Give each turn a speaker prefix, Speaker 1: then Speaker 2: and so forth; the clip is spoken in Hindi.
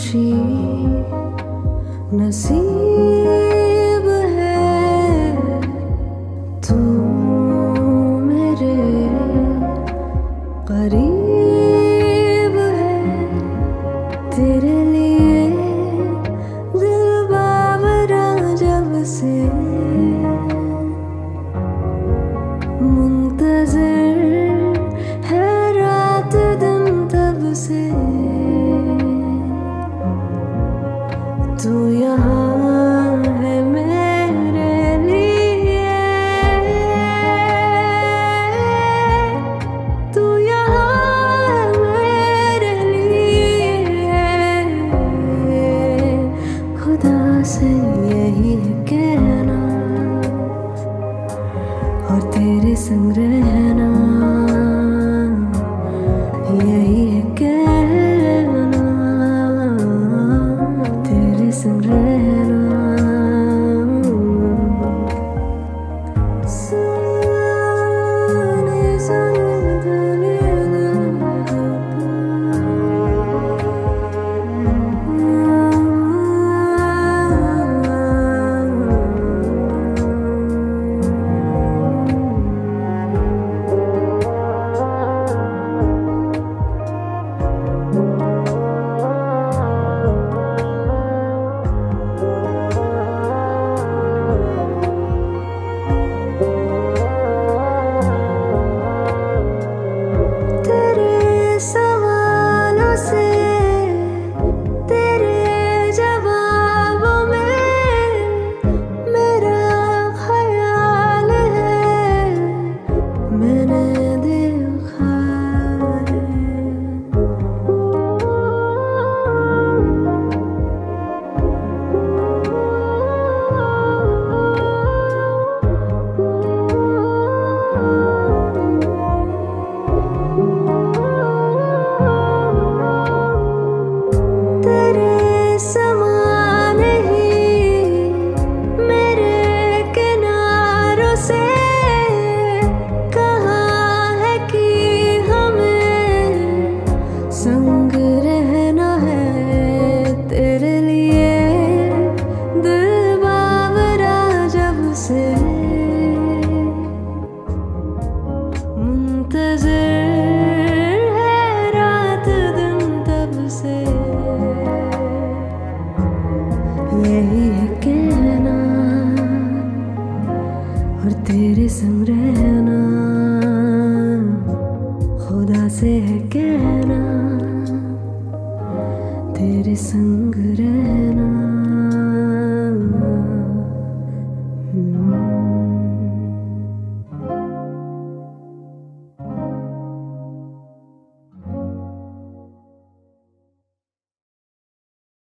Speaker 1: खुशी नसीब है। तू मेरे करीब है। तेरे लिए यही है कहना और तेरे संग रहना। यही है कहना तेरे संग रहना संग रहना खुदा से है कहना तेरे संग रहना।